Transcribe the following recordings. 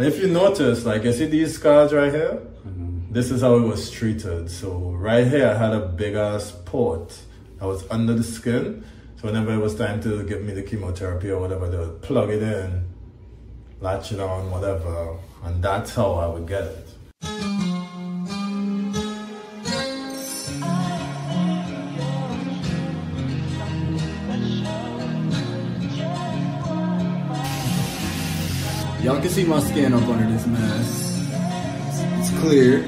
And if you notice, like you see these scars right here, mm-hmm. this is how it was treated. So right here, I had a big ass port that was under the skin. So whenever it was time to give me the chemotherapy or whatever, they would plug it in, latch it on, whatever, and that's how I would get it. Can see my skin up under this mask. It's, clear.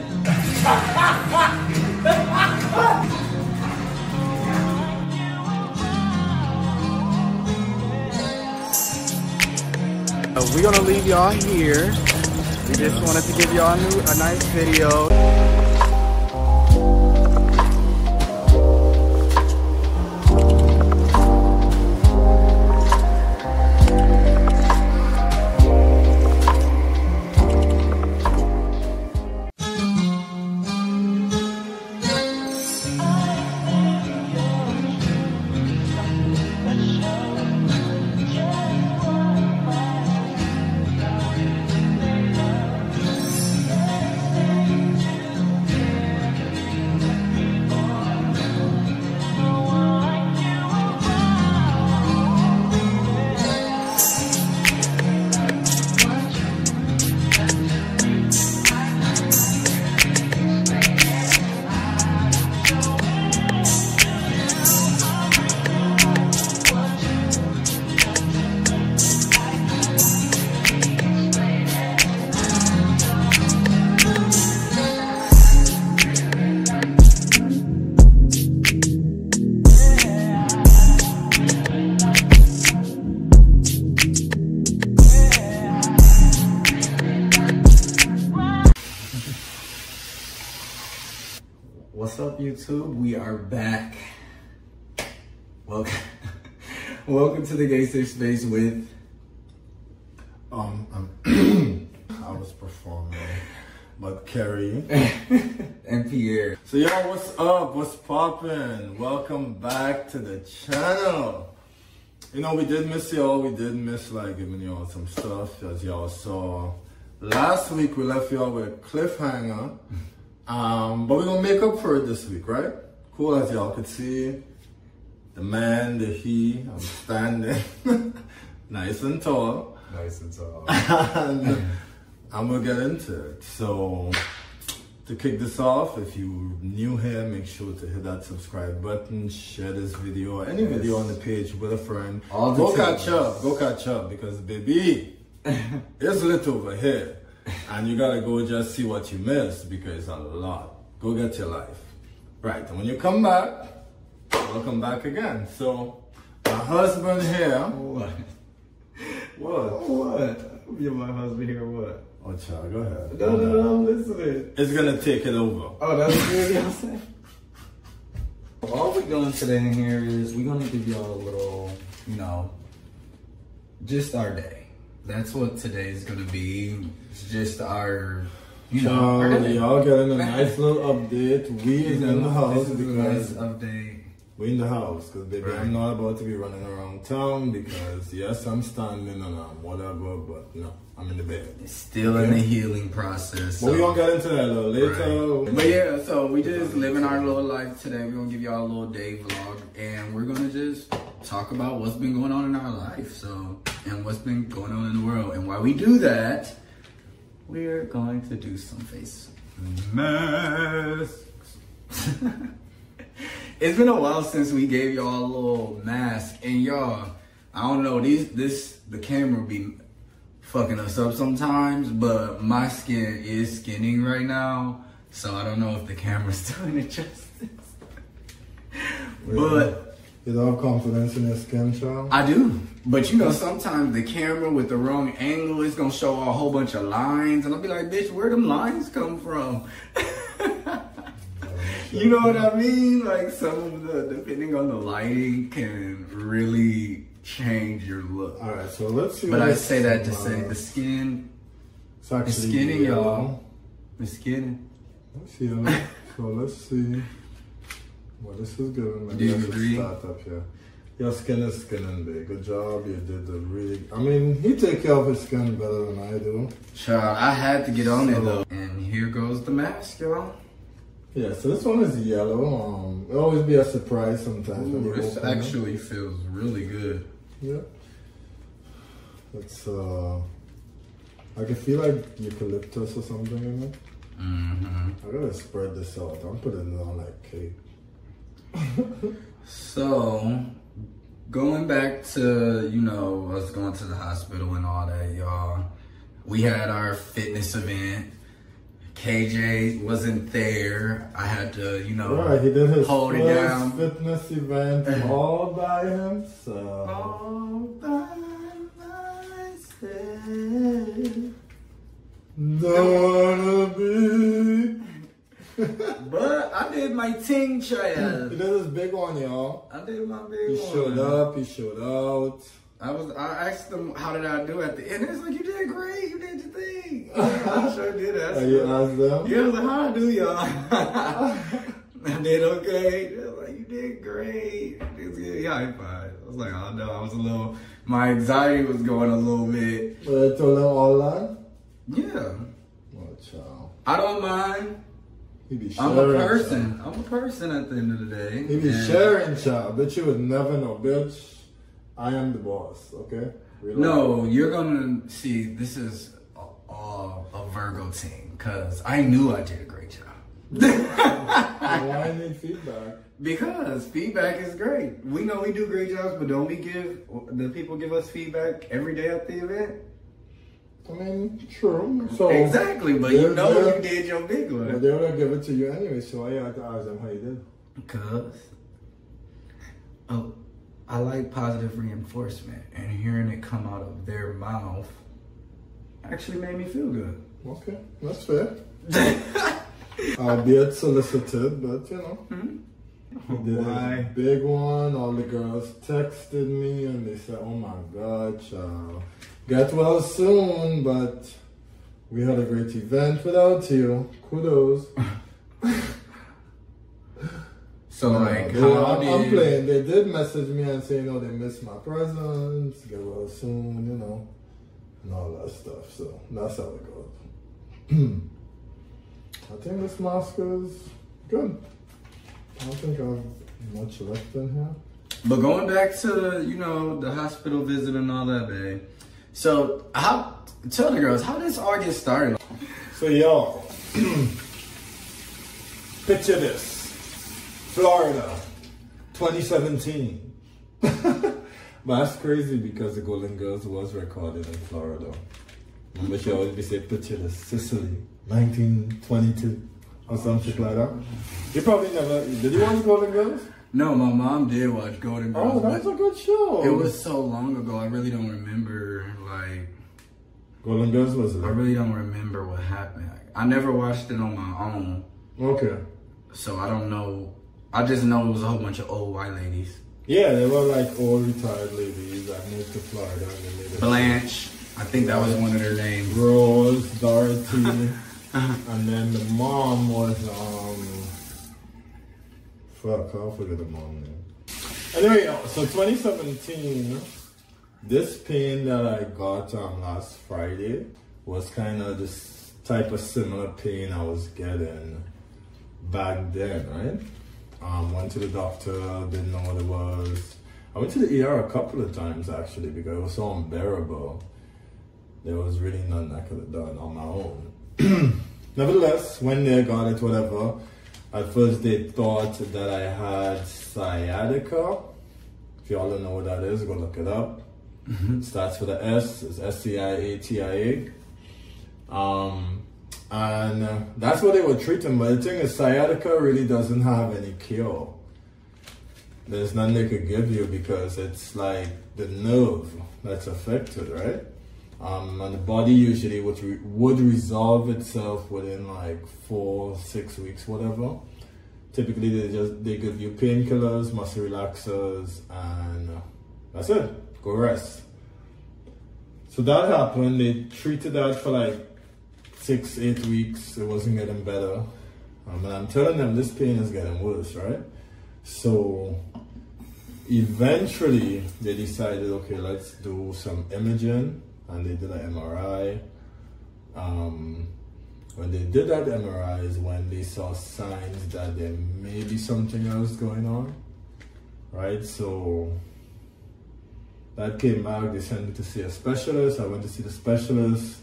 Uh, we're gonna leave y'all here. We just wanted to give y'all a, a nice video. YouTube. We are back. Welcome, welcome to the Gangster Space with. Um, um I was performing, but Kerry and Pierre. So yo, what's up? What's poppin'? Welcome back to the channel. You know, we did miss y'all. We did miss like giving y'all some stuff, as y'all saw. Last week we left y'all with a cliffhanger. Um, but we're gonna make up for it this week, right? Cool as y'all could see. The man, the he, I'm standing nice and tall. Nice and tall. and I'm gonna get into it. So to kick this off, if you new here, make sure to hit that subscribe button, share this video, or any yes. video on the page with a friend. All go catch up, go catch up because baby, it's lit over here and you gotta go just see what you missed because it's a lot. Go get your life. Right, and when you come back, welcome back again. So, my husband here. What? What? What? You're my husband here, what? Oh, child, go ahead. No, no, no, I'm listening. It's gonna take it over. Oh, that's what y'all saying? All we're doing today in here is we're gonna give y'all a little, you know, just our day that's what today's gonna be. It's just our, you know, y'all getting a nice little update. We is in the house because update. We in the house because baby, right. I'm not about to be running around town because yes, I'm standing and I'm whatever, but no, I'm in the bed. Still okay? in the healing process. So. But we gonna get into that a little later. Right. But yeah, so we just living our little life today. We're gonna give y'all a little day vlog, and we're gonna just talk about what's been going on in our life. So and what's been going on in the world. And while we do that, we're going to do some face masks. it's been a while since we gave y'all a little mask, and y'all, I don't know, these this the camera be fucking us up sometimes, but my skin is skinning right now, so I don't know if the camera's doing it justice. but you have confidence in your skin, Sean? I do. But you know, sometimes the camera with the wrong angle is gonna show a whole bunch of lines, and I'll be like, bitch, where them lines come from? you know what I mean? Like some of the, depending on the lighting, can really change your look. All right, so let's see. But I say that to say uh, the skin, the skin in y'all, the skin. Let's see. so let's see. Well, this is good. Do you agree? Start up here. Your skin is skinning big. Good job. You did the really. I mean, he take care of his skin better than I do. Child, I had to get on it though. And here goes the mask, y'all. Yeah, so this one is yellow. Um, it'll always be a surprise sometimes. Ooh, this open it. actually feels really good. Yeah. It's uh, I can feel like eucalyptus or something in it. hmm I gotta spread this out. I'm putting it on like cake. So, going back to, you know, us going to the hospital and all that, y'all. We had our fitness event. KJ wasn't there. I had to, you know, Right, he did his hold it down. fitness event all by himself. All by myself. Don't wanna be. But I did my ting He trial. did his big one, y'all. I did my big He one. showed up, he showed out. I was. I asked them how did I do at the end. It's like you did great. You did your thing. I sure did. I Are you asked them? Yeah, I was like, how I do y'all? I did okay. They like, you did great. It's good. Yeah, high five. I was like, oh no, I was a little, my anxiety was going a little bit. But I told him all. Yeah, Oh, child. I don't mind. I'm a person. I'm a person at the end of the day. He be And- sharing, child. Bet you would never know, bitch. I am the boss, okay? No, you're gonna see. This is a, a, a Virgo team because I knew I did a great job. Why I need feedback? Because feedback is great. We know we do great jobs, but don't we give the people give us feedback every day at the event? I mean, true. So exactly, but you know you did your big one. But one. they would have give it to you anyway, so I had to ask them how you did. Because oh, I like positive reinforcement, and hearing it come out of their mouth actually made me feel good. Okay, that's fair. I Albeit solicited, but you know. Hmm? He did a Why? big one. All the girls texted me and they said, "Oh my God, child, get well soon." But we had a great event without you. Kudos. So like, how I'm, I'm playing. They did message me and say, you know, they missed my presents. Get well soon, you know, and all that stuff. So that's how it goes. I think this mask is good. I don't think I have much left in here. But going back to you know the hospital visit and all that, babe. So how tell the girls how did this all get started? So y'all, picture this: Florida, 2017. but that's crazy because the Golden Girls was recorded in Florida. Remember, she always be say, picture Sicily, 1922, or something like that. You probably never. Did you watch Golden Girls? No, my mom did watch Golden Girls. Oh, Girls, that's a good show. it was so long ago. I really don't remember. Like Golden Girls was it? I really don't remember what happened. I never watched it on my own, Okay. so I don't know. I just know it was a whole bunch of old white ladies. Yeah, they were like old retired ladies that moved to Florida and they made it. Blanche, I think that was one of their names. Rose, Dorothy, and then the mom was um. Fuck, I forget the mom name. Anyway, so 2017, this pain that I got on last Friday was kind of this type of similar pain I was getting back then, right? Um, went to the doctor, didn't know what it was. I went to the ER a couple of times actually because it was so unbearable there was really nothing I could have done on my own. Nevertheless, when they got it, whatever, at first they thought that I had sciatica. If y'all don't know what that is, go look it up. Starts with a S, it's S C I A T I A. Um, and uh, that's what they were treating. But the thing is, sciatica really doesn't have any cure. There's nothing they could give you because it's like the nerve that's affected, right? Um, and the body usually would, re- would resolve itself within like four, six weeks, whatever. Typically, they just they give you painkillers, muscle relaxers, and uh, that's it. Go rest. So that happened. They treated that for like six, eight weeks. It wasn't getting better. Um, and I'm telling them this pain is getting worse, right? So eventually they decided, okay, let's do some imaging, and they did an MRI. Um, when they did that MRI is when they saw signs that there may be something else going on, right? So that came back. They sent me to see a specialist. I went to see the specialist,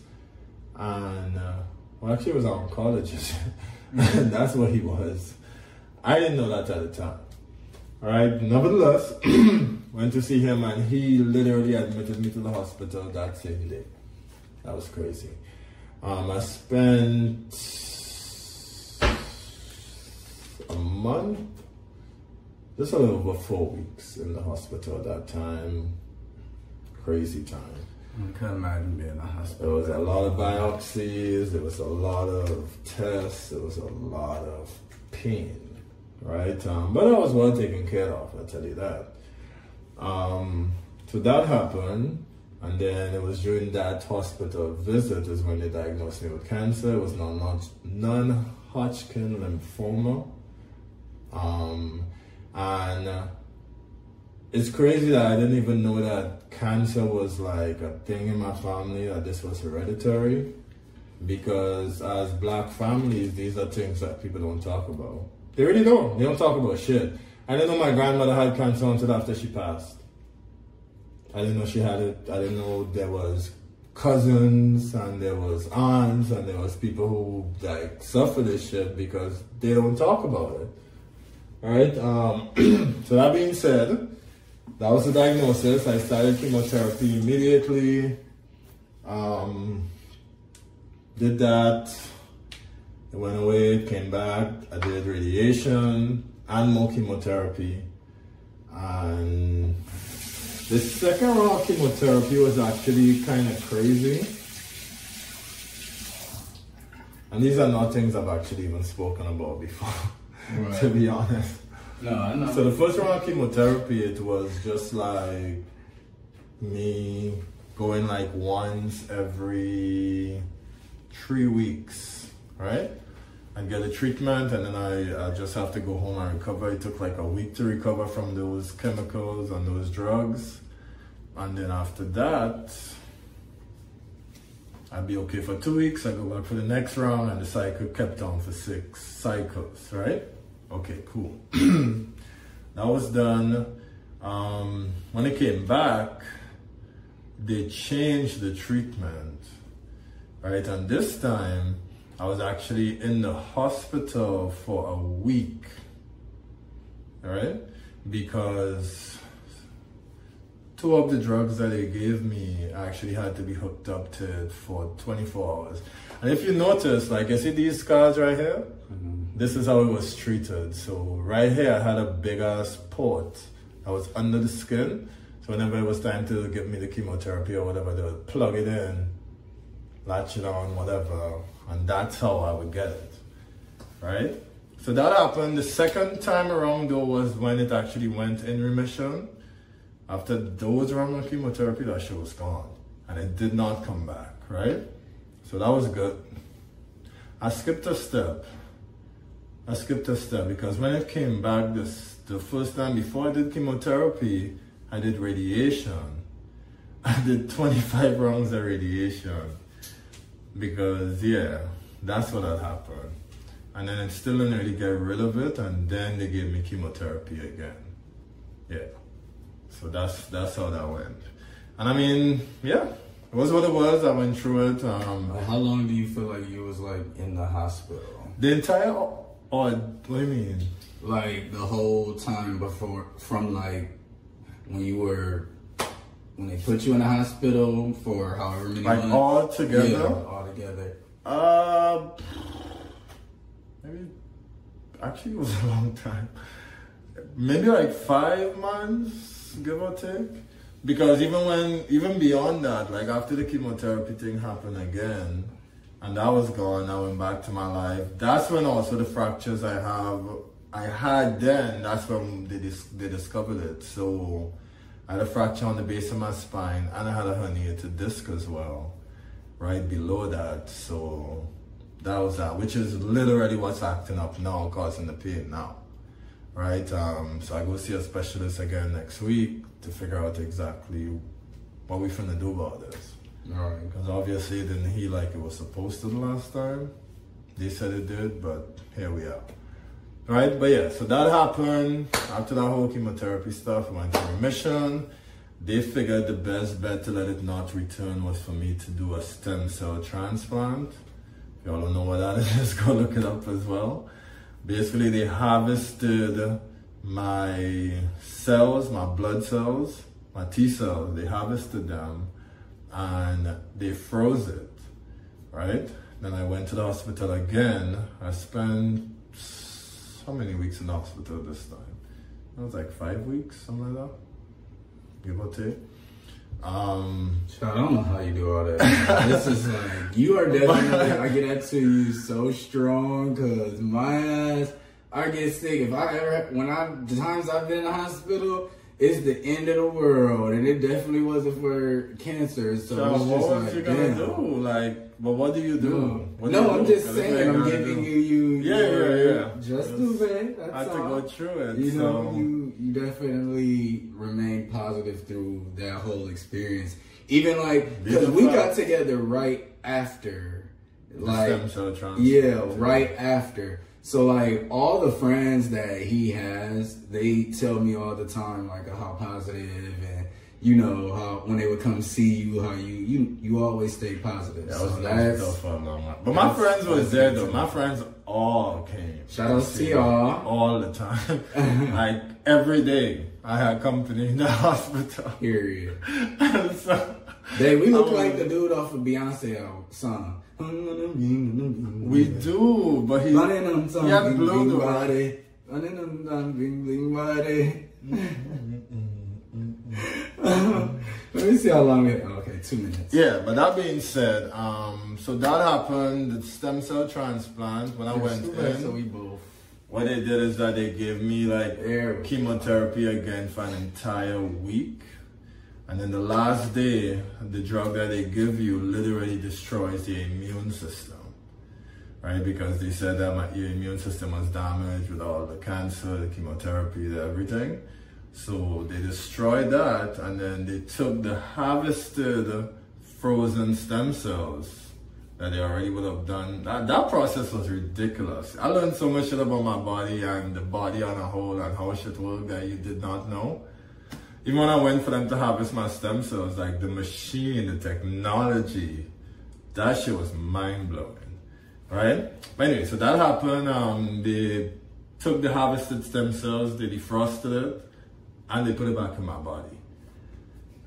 and uh, well, actually, it was an oncologist. That's what he was. I didn't know that at the time. All right. Nevertheless, went to see him, and he literally admitted me to the hospital that same day. That was crazy. Um, I spent a month, just a little over four weeks in the hospital at that time. Crazy time. I can imagine being in the hospital. There was a lot of biopsies, there was a lot of tests, there was a lot of pain, right? Um, but I was well taken care of, I tell you that. Um, so that happened. And then it was during that hospital visit is when they diagnosed me with cancer. It was non-Hodgkin lymphoma. Um, and it's crazy that I didn't even know that cancer was like a thing in my family, that this was hereditary. Because as black families, these are things that people don't talk about. They really don't. They don't talk about shit. I didn't know my grandmother had cancer until after she passed. I didn't know she had it. I didn't know there was cousins and there was aunts and there was people who like suffer this shit because they don't talk about it. All right. Um, so that being said, that was the diagnosis. I started chemotherapy immediately. Um, did that. It went away. Came back. I did radiation and more chemotherapy, and the second round of chemotherapy was actually kind of crazy. And these are not things I've actually even spoken about before, right. to be honest. No, I know. So the first round of chemotherapy, it was just like me going like once every three weeks, right? And get a treatment, and then I, I just have to go home and recover. It took like a week to recover from those chemicals and those drugs. And then after that, I'd be okay for two weeks. I go back for the next round, and the cycle kept on for six cycles, right? Okay, cool. that was done. Um, when I came back, they changed the treatment, right? And this time, I was actually in the hospital for a week, all right? Because two of the drugs that they gave me actually had to be hooked up to it for 24 hours. And if you notice, like, you see these scars right here? Mm-hmm. This is how it was treated. So right here, I had a big ass port that was under the skin. So whenever it was time to give me the chemotherapy or whatever, they would plug it in, latch it on, whatever, and that's how I would get it, right? So that happened. The second time around though was when it actually went in remission. After those rounds of chemotherapy, that shit was gone. And it did not come back, right? So that was good. I skipped a step. I skipped a step because when it came back this the first time before I did chemotherapy, I did radiation. I did 25 rounds of radiation because yeah, that's what had happened. And then it still didn't really get rid of it, and then they gave me chemotherapy again. Yeah. So that's that's how that went. And I mean, yeah, it was what it was. I went through it. Um, how long do you feel like you was like in the hospital? The entire, or what do you mean? Like the whole time before, from like when you were when they put you in the hospital for however many like months. all together. Yeah, all together. Uh, maybe actually it was a long time. Maybe like five months give or take. Because even when, even beyond that, like after the chemotherapy thing happened again, and that was gone, I went back to my life. That's when also the fractures I have, I had then, that's when they, dis- they discovered it. So I had a fracture on the base of my spine and I had a herniated disc as well, right below that. So that was that, which is literally what's acting up now, causing the pain now right? Um, so I go see a specialist again next week to figure out exactly what we finna do about this. All right. Because obviously it didn't heal like it was supposed to the last time. They said it did, but here we are. Right, but yeah, so that happened after that whole chemotherapy stuff. Went to remission. They figured the best bet to let it not return was for me to do a stem cell transplant. If y'all don't know what that is, go look it up as well. Basically, they harvested my cells, my blood cells, my T cells. They harvested them and they froze it, right? Then I went to the hospital again. I spent how many weeks in the hospital this time? It was like five weeks, something like that, give or take. Um, I don't know how you do all that. this is like you are definitely. I get that to you so strong because my ass. I get sick if I ever when I the times I've been in the hospital. It's the end of the world, and it definitely wasn't for cancer. So, so it's what just was like, you gonna damn. do? Like, but what do you do? No, do no you I'm do? just 'Cause saying. I'm giving do- you you. Yeah, your yeah, yeah. Just do it. That's I had to all. go through it. You know, so. you you definitely remained positive through that whole experience. Even like because we got together right after, like yeah, right after. So like all the friends that he has, they tell me all the time like how positive and you know how when they would come see you, how you you you always stay positive. That so was that's tough for a long time. But my friends was there though. My friends all came. Shout out to y'all. All the time. like every day I had company in the hospital. period. so, They we look Um, like the dude off of Beyonce uh, album song. we do, but he Running on some Yeah, bling blue body. Let me see how long it. Okay, two minutes. Yeah, but that being said, um, so that happened, the stem cell transplant, when I went in, So we both. what they did is that they gave me like we chemotherapy again for an entire week. And then the last day, the drug that they give you literally destroys your immune system. Right? Because they said that my, your immune system was damaged with all the cancer, the chemotherapy, the everything. So they destroyed that and then they took the harvested frozen stem cells that they already would have done. That, that process was ridiculous. I learned so much shit about my body and the body on a whole and how shit worked that you did not know. Even when I went for them to harvest my stem cells, like the machine, the technology, that shit was mind blowing. Right? But anyway, so that happened. Um, they took the harvested stem cells, they defrosted it, and they put it back in my body.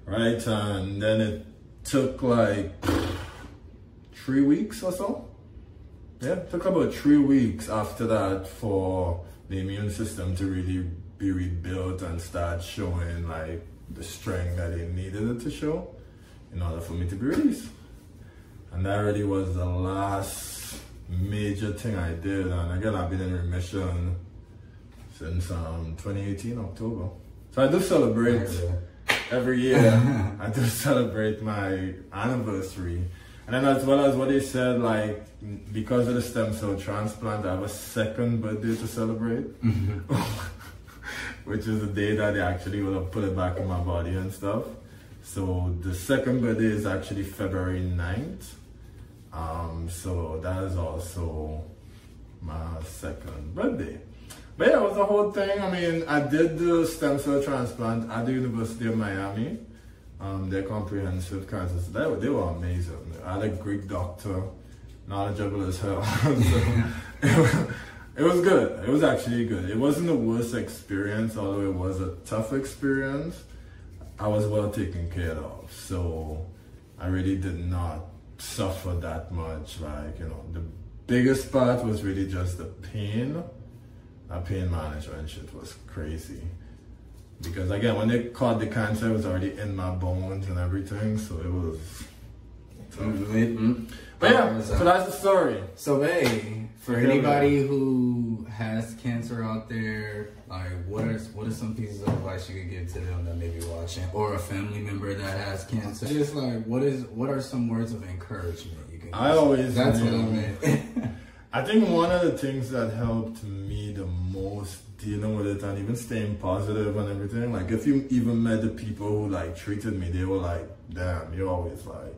Right? And then it took like three weeks or so. Yeah, it took about three weeks after that for the immune system to really be rebuilt and start showing like the strength that it needed it to show in order for me to be released. And that really was the last major thing I did. And again, I've been in remission since um, 2018, October. So I do celebrate every year. I do celebrate my anniversary. And then as well as what they said, like because of the stem cell transplant, I have a second birthday to celebrate. Which is the day that they actually will have put it back in my body and stuff. So the second birthday is actually February 9th. Um, so that is also my second birthday. But yeah, it was the whole thing. I mean, I did the stem cell transplant at the University of Miami. Um, their comprehensive cancer, so they, were- they were amazing. I had a Greek doctor, knowledgeable as hell. so it, it was good. It was actually good. It wasn't the worst experience, although it was a tough experience. I was well taken care of, so I really did not suffer that much. Like you know, the biggest part was really just the pain. That pain management shit was crazy. Because again, when they caught the cancer, it was already in my bones and everything, so it was. Mm-hmm. But yeah, so that's the story. So hey, for anybody who has cancer out there, like what are what are some pieces of advice you could give to them that may be watching, or a family member that has cancer? Just like what is what are some words of encouragement you can? I always that's what I knew- meant. I think one of the things that helped me the most was dealing with it and even staying positive and everything. Like if you even met the people who like treated me, they were like, damn, you're always like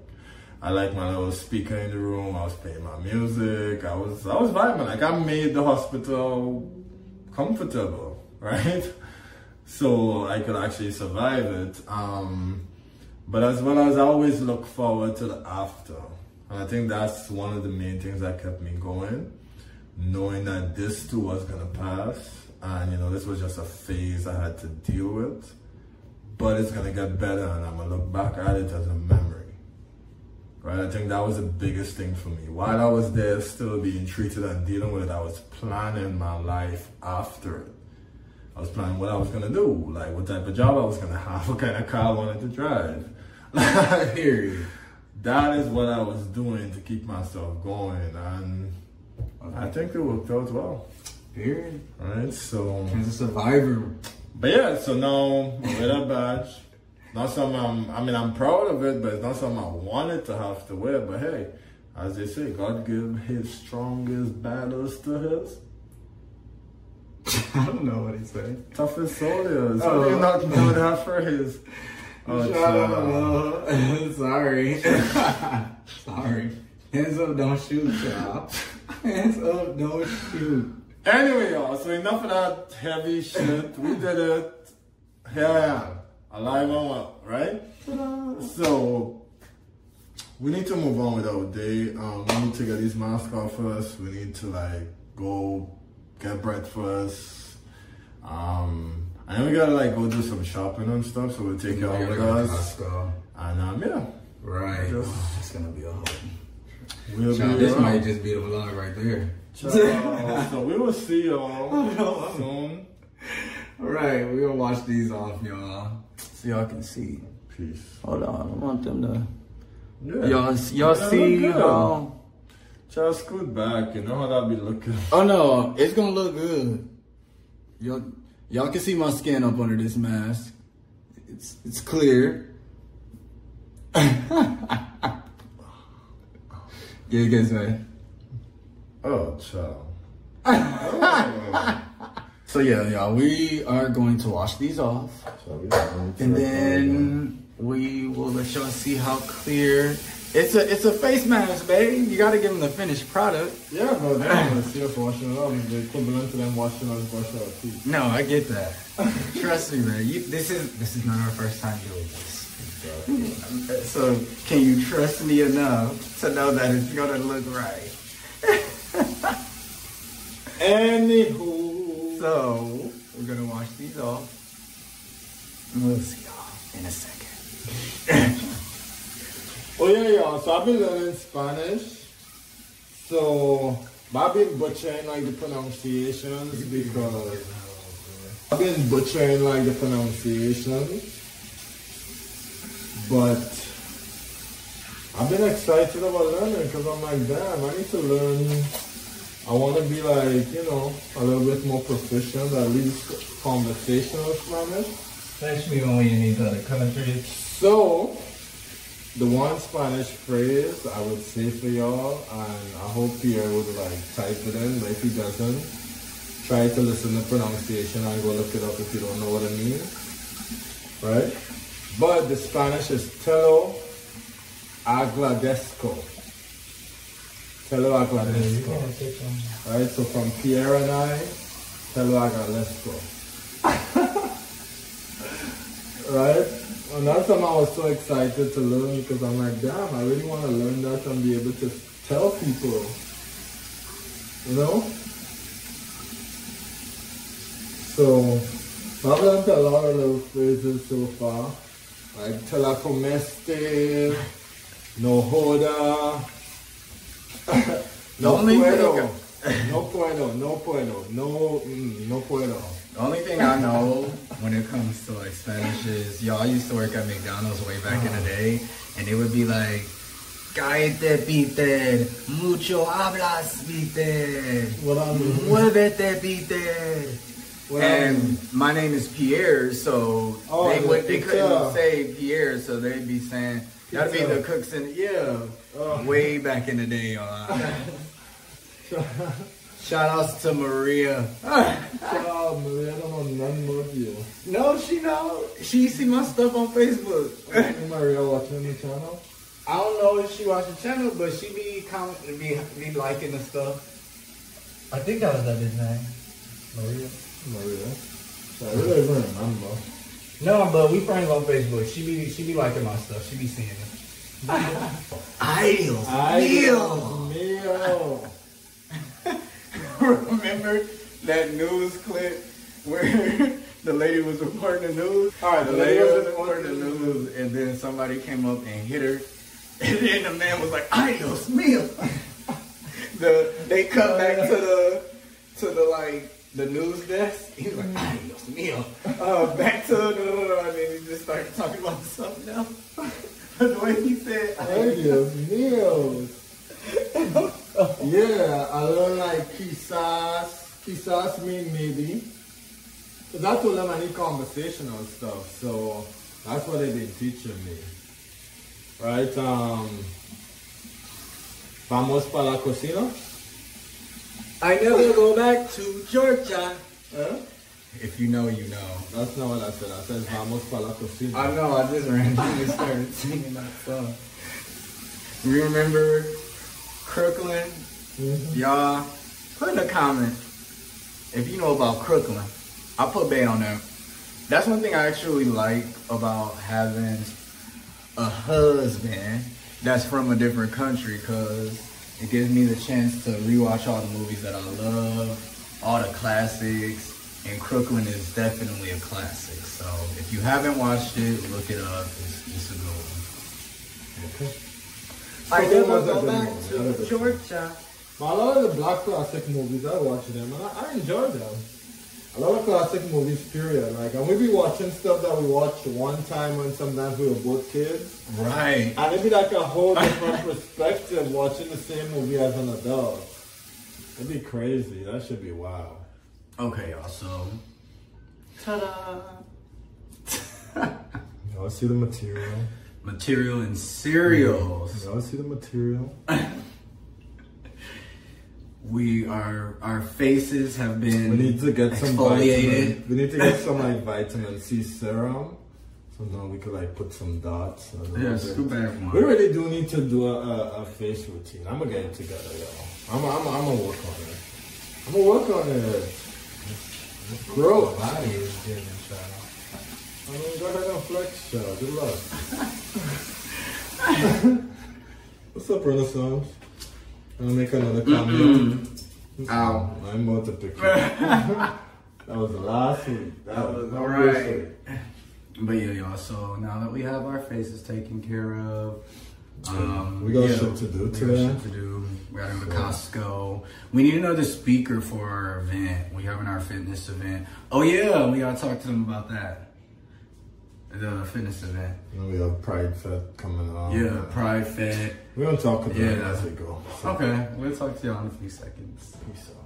I like my little speaker in the room, I was playing my music, I was I was vibing. Like I made the hospital comfortable, right? So I could actually survive it. Um, but as well as I always look forward to the after. And I think that's one of the main things that kept me going. Knowing that this too was gonna pass and you know this was just a phase I had to deal with. But it's gonna get better and I'm gonna look back at it as a memory. Right? I think that was the biggest thing for me. While I was there still being treated and dealing with it, I was planning my life after it. I was planning what I was gonna do, like what type of job I was gonna have, what kind of car I wanted to drive. Period. That is what I was doing to keep myself going, and. I think it worked out well. Period. Right. So as a survivor. But yeah, so now with a badge. Not something I'm, I mean, I'm proud of it, but it's not something I wanted to have to wear. But hey, as they say, God give his strongest battles to his. I don't know what he said. Toughest soldiers. Oh. How do you not know that phrase? Oh, uh, Sorry. Sorry. Hands up, don't shoot, y'all. Hands up, don't shoot. Anyway, y'all, so enough of that heavy shit. We did it. Here I am, alive and well, right? So, we need to move on with our day. Um, we need to get these masks off us. We need to, like, go get breakfast. Um, and then we gotta like go do some shopping and stuff, so we'll take you out with us. And um, yeah. Right. Just, oh, it's gonna be a whole. We'll Child, this might just be the vlog right there. Child, so we will see y'all soon. All right, we're gonna wash these off, y'all, so y'all can see. Peace. Hold on, I want them to. Yeah. Y'all, y'all see how. Child, scoot back. You know how that be looking. Oh no, it's gonna look good. Y'all. Y'all can see my skin up under this mask. It's it's clear. yeah, you guys man. Oh, child. Oh. so yeah, y'all, we are going to wash these off. And then we will let y'all see how clear it's a it's a face mask, babe. You gotta give them the finished product. Yeah, bro. They're not gonna see us washing it off. The equivalent to them washing us our teeth. No, I get that. Trust me, man. You, this is this is not our first time doing this. So can you trust me enough to know that it's gonna look right? Anywho, so we're gonna wash these off. We'll see y'all in a second. Oh yeah, yeah. So I've been learning Spanish. So I've been butchering like the pronunciations because I've been butchering like the pronunciations. But I've been excited about learning because I'm like, damn, I need to learn. I want to be like, you know, a little bit more proficient, at least conversational Spanish. Especially when you're in these other countries. So, the one Spanish phrase I would say for y'all, and I hope Pierre would like type it in, but if he doesn't, try to listen to pronunciation and go look it up if you don't know what it means. Right? But the Spanish is telo agradezco. Telo agradezco. Right? So from Pierre and I, telo agradezco. right? And that's something I was so excited to learn because I'm like, damn, I really want to learn that and be able to tell people. You know? So, I've learned a lot of little phrases so far. Like, te comeste, no joda. no puedo. No puedo, no puedo, no, mm, no puedo. The only thing I know when it comes to like Spanish is y'all used to work at McDonald's way back in the uh-huh. day, and it would be like, Cállate, Peter. Mucho hablas, Peter. Muévete, Peter. And my name is Pierre, so oh, they, would, they couldn't say Pierre, so they'd be saying, that'd be the cooks in, yeah, oh. way back in the day. Uh, Shout outs to Maria. Ciao, Maria. I don't know nothing about you. no, she know. She see my stuff on Facebook. Is Maria watching the channel? I don't know if she watch the channel, but she be commenting, be be liking the stuff. I think that was that his name. Maria. Maria. So I really don't remember. No, but we friends on Facebook. She be she be liking my stuff. She be seeing it. Ideals. Ideal. Meal. Remember that news clip where the lady was reporting the news? All right, the lady was reporting the news, and then somebody came up and hit her, and then the man was like, "Adios, mio." the they cut back to the to the like the news desk. He was like, "Adios, mio." Uh, back to and then he just started talking about something else. the way he said, Ideal meals. yeah, I learned like quizás. Quizás mean maybe. So that's what I need conversational stuff. So that's what they've been teaching me. Right? Um Vamos para la cocina. I never go back to Georgia. Huh? If you know, you know. That's not what I said. I said vamos para la cocina. I know, I just randomly started singing that song. Remember Crooklyn? Mhm. Y'all, put in the comments if you know about Crooklyn. I put Bay on there. That's one thing I actually like about having a husband that's from a different country because it gives me the chance to rewatch all the movies that I love, all the classics, and Crooklyn is definitely a classic. So if you haven't watched it, look it up. It's, it's a good one. Okay. I So never what go back movie? to What is it? Georgia. But a lot of the black classic movies, I watch them and I, I enjoy them. A lot of classic movies, period. Like, and we be watching stuff that we watched one time when sometimes we were both kids. Right. And it'd be like a whole different perspective watching the same movie as an adult. It'd be crazy. That should be wild. Okay, y'all. So, ta-da! Y'all see the material. Material and cereals. Y'all see the material. We are our faces have been We need to get some vitamin. We need to get some like vitamin C serum. So now we could like put some dots. Yeah, scoop back We really do need to do a, a, a face routine. I'm gonna get it together, yo. I'm I'm I'm gonna work on it. I'm gonna work on it. Grow. a Body is getting shot. I mean, go ahead and flex, child. Good luck. What's up, Renaissance? I'm gonna make another cameo. Ow. To pick you. that was the last week. That, That was alright. But yeah, y'all. So now that we have our faces taken care of, um, We got yeah, shit to do we got today. shit to do. We gotta go to Costco. We need another speaker for our event. We having our fitness event. Oh yeah, we gotta talk to them about that. The fitness event. And we have Pride Fest coming on. Yeah, Pride Fed. We're gonna talk about Yeah. it as we go. So, Okay, we'll talk to y'all in a few seconds. Peace out.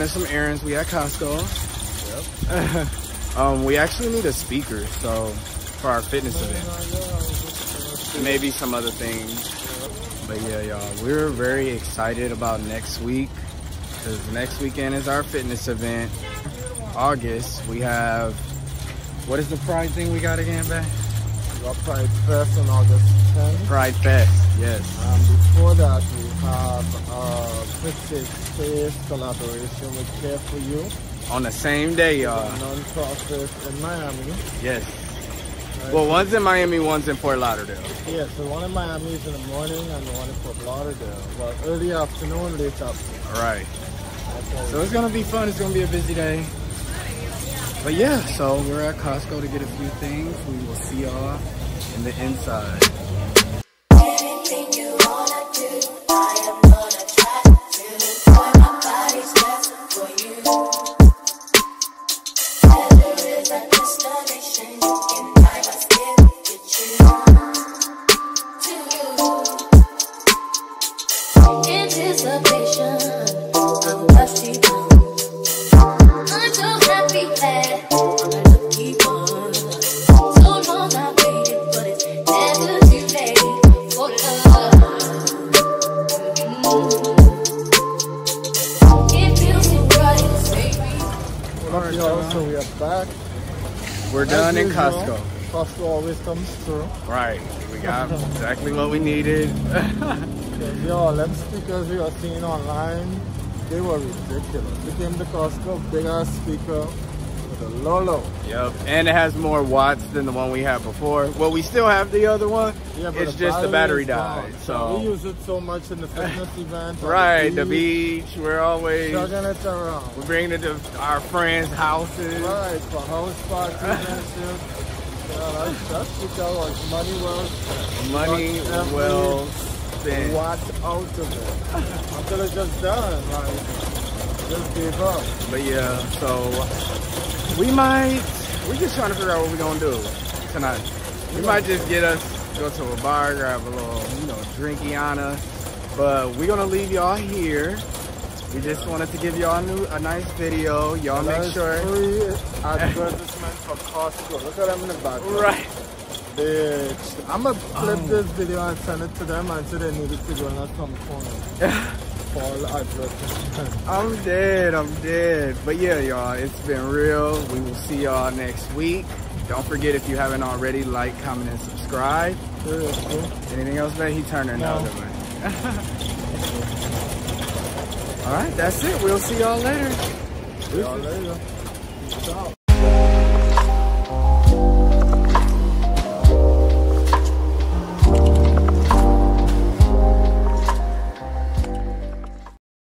running some errands. We at Costco. Yep. um, we actually need a speaker, so for our fitness event. Maybe some other things. But yeah, y'all, we're very excited about next week because next weekend is our fitness event. August, we have, what is the pride thing we got again, back? We got Pride Fest on August 10th. Pride Fest, yes. Um, before that, we have uh, 56 processed collaboration with Care For You. On the same day, y'all. Nonprofit in Miami. Yes. Right. Well, one's in Miami, one's in Fort Lauderdale. Yeah, so one in Miami is in the morning and the one in Fort Lauderdale. Well, early afternoon, late afternoon. All right. So it's going to be fun. It's going to be a busy day. But yeah, so we're at Costco to get a few things. We will see y'all in the inside. Always comes through. Right. We got exactly what we needed. Yo, them speakers we are seeing online, they were ridiculous. They came to Costco, big ass speaker with a Lolo. yep. And it has more watts than the one we had before. Well, we still have the other one. Yeah, but it's just the battery died. So we use it so much in the fitness event. right, the beach. We're always Chugging it around. we bring it to our friends' houses. Right, for house parties and shit. Yeah, that, that speaker was money well spent. Money every well spent. Watt out of it. Until it's just done, like, just gave up. But yeah, so we might we're just trying to figure out what we're gonna do tonight. We might just get us go to a bar, grab a little, you know, drinky on us. But we're gonna leave y'all here. We just wanted to give y'all a new a nice video. Y'all That make is sure oh, Free advertisement for Costco. Look at them in the back. Right. Bitch. I'm gonna flip um, this video and send it to them and say they need it to go on some phone. For advertisement. I'm dead, I'm dead. But yeah, y'all, it's been real. We will see y'all next week. Don't forget if you haven't already, like, comment, and subscribe. Seriously. Anything else, man? He turned her No. another way. All right, that's it. We'll see y'all later. Y'all later.